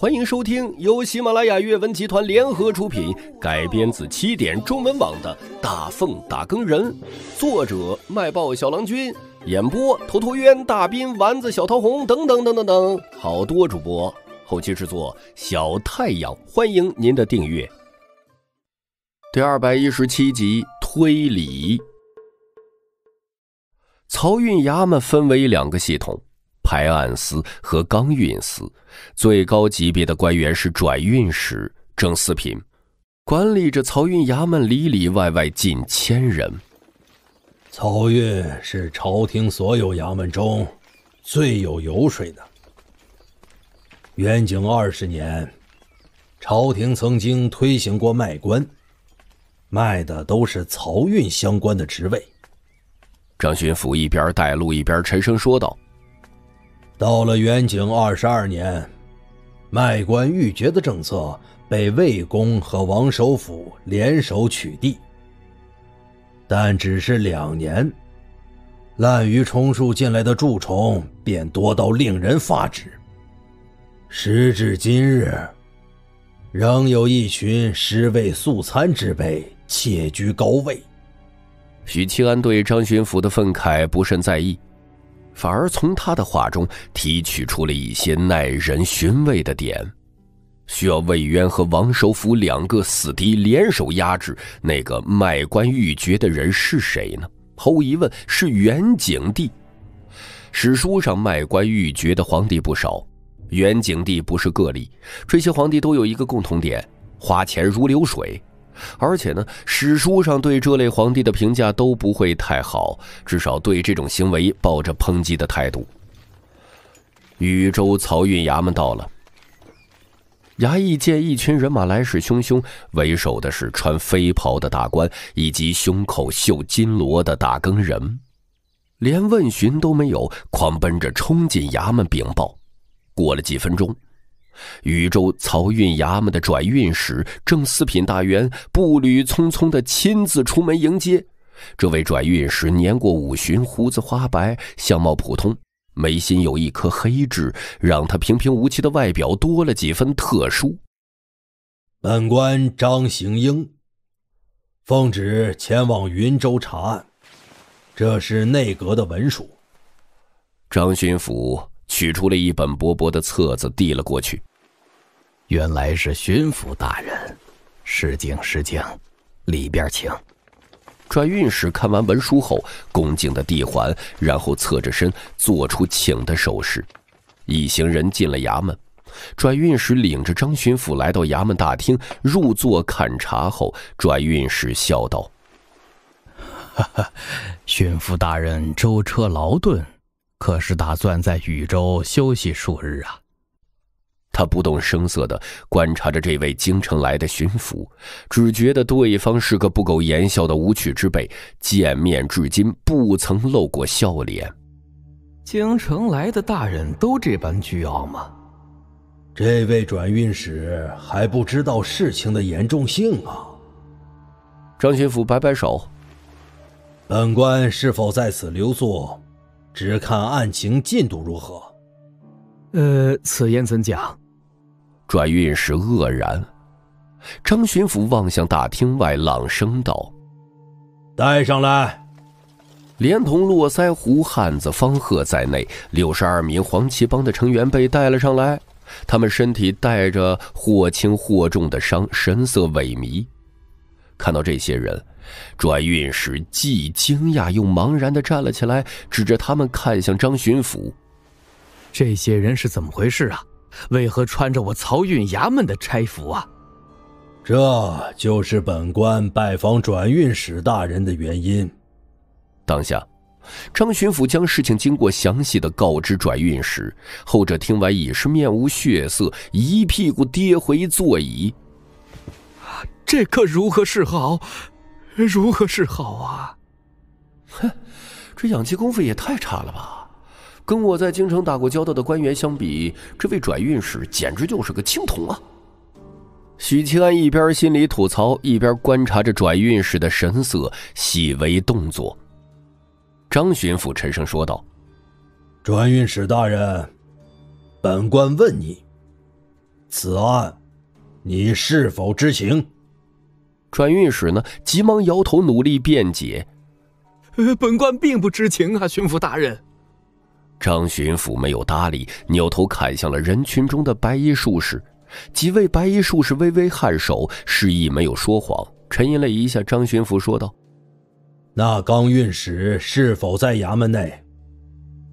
欢迎收听由喜马拉雅阅文集团联合出品，改编自起点中文网的《大奉打更人》，作者卖报小郎君，演播头陀渊、大斌、丸子、小桃红等等等等等，好多主播，后期制作小太阳，欢迎您的订阅。第二百一十七集推理。漕运衙门分为两个系统。排案司和钢运司，最高级别的官员是转运使正四品，管理着漕运衙门里里外外近千人。漕运是朝廷所有衙门中最有油水的。元景二十年，朝廷曾经推行过卖官，卖的都是漕运相关的职位。张巡抚一边带路一边沉声说道。到了元景二十二年，卖官鬻爵的政策被魏公和王首府联手取缔，但只是两年，滥竽充数进来的蛀虫便多到令人发指。时至今日，仍有一群尸位素餐之辈窃居高位。许七安对张巡抚的愤慨不甚在意。反而从他的话中提取出了一些耐人寻味的点，需要魏渊和王首府两个死敌联手压制那个卖官鬻爵的人是谁呢？毫无疑问是元景帝。史书上卖官鬻爵的皇帝不少，元景帝不是个例。这些皇帝都有一个共同点：花钱如流水。而且呢，史书上对这类皇帝的评价都不会太好，至少对这种行为抱着抨击的态度。禹州漕运衙门到了，衙役见一群人马来势汹汹，为首的是穿飞袍的大官以及胸口绣金罗的大更人，连问询都没有，狂奔着冲进衙门禀报。过了几分钟。禹州漕运衙门的转运使正四品大员步履匆匆的亲自出门迎接。这位转运使年过五旬，胡子花白，相貌普通，眉心有一颗黑痣，让他平平无奇的外表多了几分特殊。本官张行英，奉旨前往云州查案。这是内阁的文书。张巡抚取出了一本薄薄的册子，递了过去。原来是巡抚大人，失敬失敬，里边请。转运使看完文书后，恭敬的递还，然后侧着身做出请的手势。一行人进了衙门，转运使领着张巡抚来到衙门大厅，入座看茶后，转运使笑道：“哈哈，巡抚大人舟车劳顿，可是打算在禹州休息数日啊？”他不动声色的观察着这位京城来的巡抚，只觉得对方是个不苟言笑的无趣之辈，见面至今不曾露过笑脸。京城来的大人都这般倨傲吗？这位转运使还不知道事情的严重性啊！张巡抚摆摆手：“本官是否在此留宿，只看案情进度如何。”呃，此言怎讲？转运使愕然，张巡抚望向大厅外，朗声道：“带上来！”连同络腮胡汉子方鹤在内，六十二名黄旗帮的成员被带了上来。他们身体带着或轻或重的伤，神色萎靡。看到这些人，转运使既惊讶又茫然的站了起来，指着他们看向张巡抚：“这些人是怎么回事啊？”为何穿着我漕运衙门的差服啊？这就是本官拜访转运使大人的原因。当下，张巡抚将事情经过详细的告知转运使，后者听完已是面无血色，一屁股跌回座椅。这可如何是好？如何是好啊？哼，这养气功夫也太差了吧！跟我在京城打过交道的官员相比，这位转运使简直就是个青铜啊！许七安一边心里吐槽，一边观察着转运使的神色、细微动作。张巡抚沉声说道：“转运使大人，本官问你，此案，你是否知情？转运使呢，急忙摇头，努力辩解：“呃，本官并不知情啊，巡抚大人。”张巡抚没有搭理，扭头看向了人群中的白衣术士。几位白衣术士微微颔首，示意没有说谎。沉吟了一下，张巡抚说道：“那刚运使是否在衙门内？”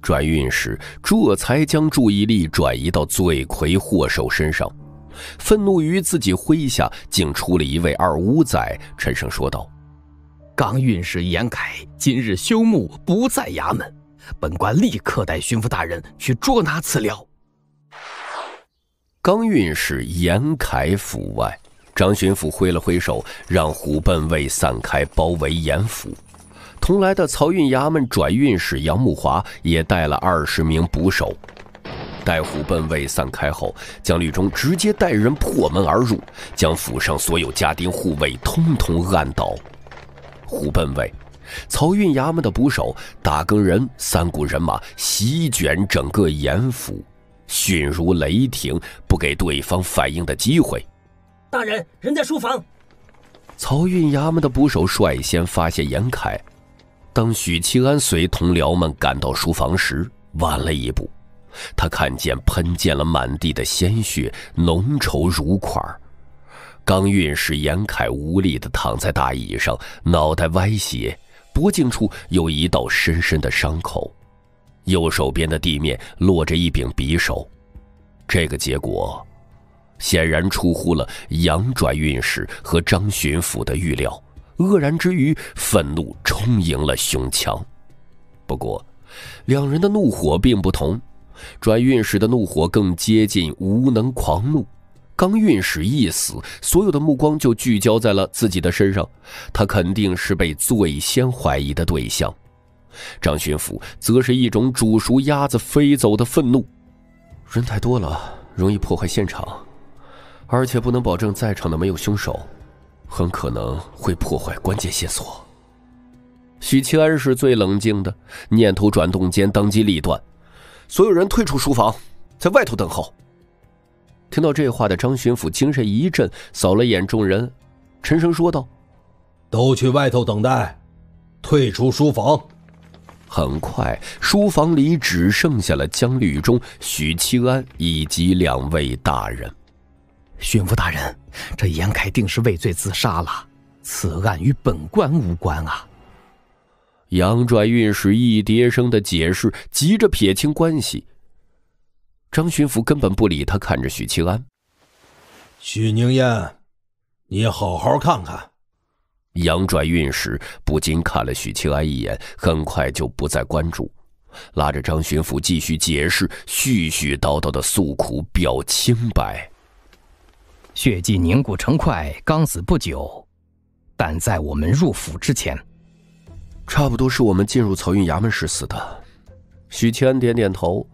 转运使这才将注意力转移到罪魁祸首身上，愤怒于自己麾下竟出了一位二五仔，沉声说道：“刚运使严凯今日休沐，不在衙门，本官立刻带巡抚大人去捉拿此僚。”刚运使严凯府外，张巡抚挥了挥手，让虎贲卫散开，包围严府。同来的漕运衙门转运使杨慕华也带了二十名捕手，待虎贲卫散开后，姜律忠直接带人破门而入，将府上所有家丁护卫通通按倒。虎贲卫、漕运衙门的捕手、打更人三股人马席卷整个严府，迅如雷霆，不给对方反应的机会。大人，人在书房。漕运衙门的捕手率先发现严凯。当许七安随同僚们赶到书房时，晚了一步。他看见喷溅了满地的鲜血，浓稠如块。刚运使严凯无力地躺在大椅上，脑袋歪斜，脖颈处有一道深深的伤口，右手边的地面落着一柄匕首。这个结果，显然出乎了杨转运使和张巡抚的预料。愕然之余，愤怒充盈了胸腔。不过，两人的怒火并不同。转运使的怒火更接近无能狂怒。刚运使一死，所有的目光就聚焦在了自己的身上，他肯定是被最先怀疑的对象。张巡抚则是一种煮熟鸭子飞走的愤怒。人太多了，容易破坏现场，而且不能保证在场的没有凶手。很可能会破坏关键线索。许七安是最冷静的，念头转动间，当机立断：“所有人退出书房，在外头等候。”听到这话的张巡抚精神一振，扫了眼众人，沉声说道：“都去外头等待，退出书房。”很快，书房里只剩下了江律中、许七安以及两位大人。巡抚大人，这严凯定是畏罪自杀了，此案与本官无关啊。杨转运使一叠声的解释，急着撇清关系。张巡抚根本不理他，看着许清安。许宁燕，你好好看看。杨转运使不禁看了许清安一眼，很快就不再关注，拉着张巡抚继续解释，絮絮叨叨的诉苦，表清白。血迹凝固成块，刚死不久，但在我们入府之前，差不多是我们进入漕运衙门时死的。许七安点点头，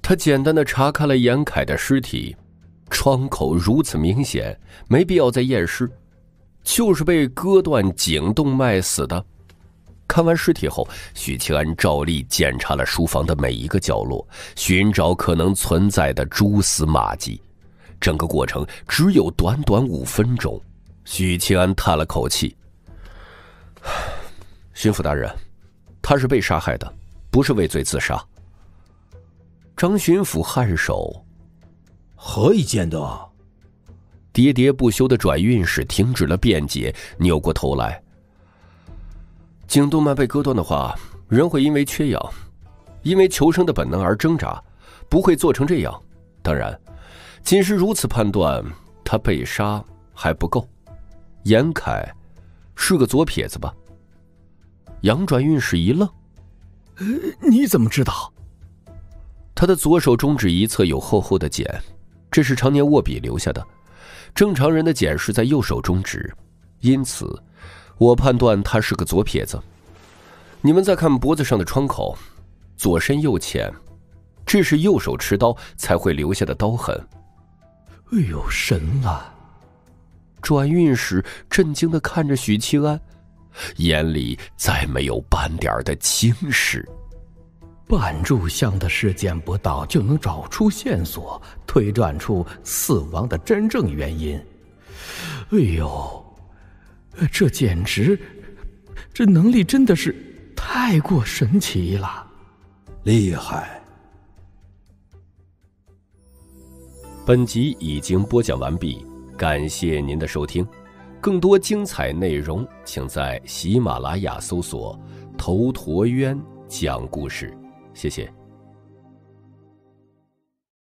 他简单的查看了严凯的尸体，创口如此明显，没必要再验尸，就是被割断颈动脉死的。看完尸体后，许七安照例检查了书房的每一个角落，寻找可能存在的蛛丝马迹。整个过程只有短短五分钟，许七安叹了口气：“巡抚大人，他是被杀害的，不是畏罪自杀。”张巡抚颔首：“何以见得？”喋喋不休的转运使停止了辩解，扭过头来：“颈动脉被割断的话，人会因为缺氧，因为求生的本能而挣扎，不会做成这样。当然。”仅是如此判断，他被杀还不够。严凯是个左撇子吧？杨转运使一愣：“你怎么知道？”他的左手中指一侧有厚厚的茧，这是常年握笔留下的。正常人的茧是在右手中指，因此我判断他是个左撇子。你们再看脖子上的创口，左深右浅，这是右手持刀才会留下的刀痕。哎呦，神了！转运使震惊的看着许七安，眼里再没有半点的轻视。半炷香的时间不到，就能找出线索，推断出死亡的真正原因。哎呦，这简直，这能力真的是太过神奇了，厉害！本集已经播讲完毕，感谢您的收听。更多精彩内容，请在喜马拉雅搜索“头陀渊讲故事”。谢谢。